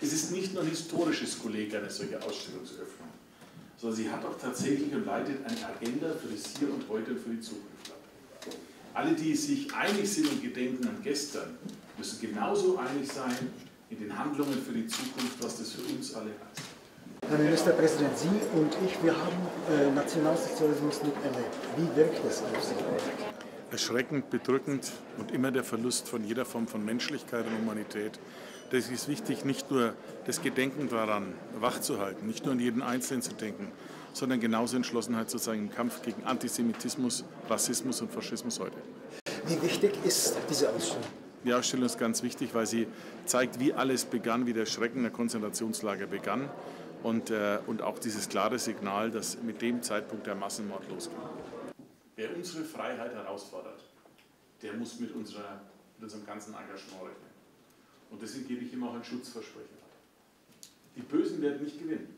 Es ist nicht nur ein historisches Kolleg eine solche Ausstellungsöffnung, sondern sie hat auch tatsächlich und leitet eine Agenda für das Hier und Heute und für die Zukunft ab. Alle, die sich einig sind und gedenken an gestern, müssen genauso einig sein in den Handlungen für die Zukunft, was das für uns alle heißt. Herr Ministerpräsident, Sie und ich, wir haben äh, Nationalsozialismus nicht erlebt. Wie wirkt es auf Sie? Erschreckend, bedrückend und immer der Verlust von jeder Form von Menschlichkeit und Humanität. Das ist wichtig, nicht nur das Gedenken daran wachzuhalten, nicht nur an jeden Einzelnen zu denken, sondern genauso Entschlossenheit zu zeigen im Kampf gegen Antisemitismus, Rassismus und Faschismus heute. Wie wichtig ist diese Ausstellung? Die Ausstellung ist ganz wichtig, weil sie zeigt, wie alles begann, wie der Schrecken der Konzentrationslager begann und, äh, und auch dieses klare Signal, dass mit dem Zeitpunkt der Massenmord losging. Wer unsere Freiheit herausfordert, der muss mit, unserer, mit unserem ganzen Engagement rechnen. Und deswegen gebe ich ihm auch ein Schutzversprechen. Die Bösen werden nicht gewinnen.